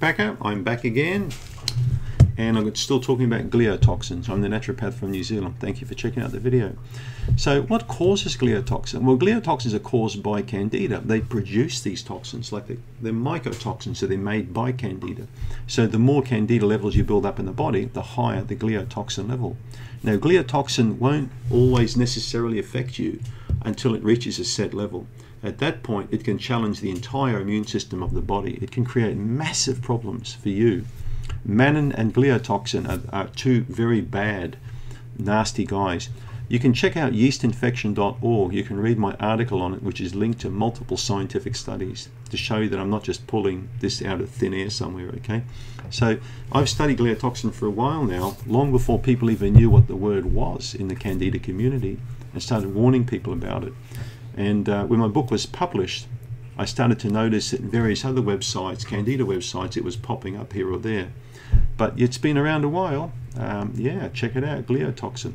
Bakker, I'm back again and I'm still talking about gliotoxins. I'm the naturopath from New Zealand. Thank you for checking out the video. So what causes gliotoxin? Well, gliotoxins are caused by candida. They produce these toxins, like they, they're mycotoxins, so they're made by candida. So the more candida levels you build up in the body, the higher the gliotoxin level. Now, gliotoxin won't always necessarily affect you until it reaches a set level. At that point, it can challenge the entire immune system of the body. It can create massive problems for you. Mannan and gliotoxin are, are two very bad, nasty guys. You can check out yeastinfection.org. You can read my article on it, which is linked to multiple scientific studies to show you that I'm not just pulling this out of thin air somewhere, okay? So I've studied gliotoxin for a while now, long before people even knew what the word was in the Candida community, and started warning people about it. And uh, when my book was published, I started to notice that in various other websites, Candida websites, it was popping up here or there. But it's been around a while. Um, yeah, check it out, gliotoxin.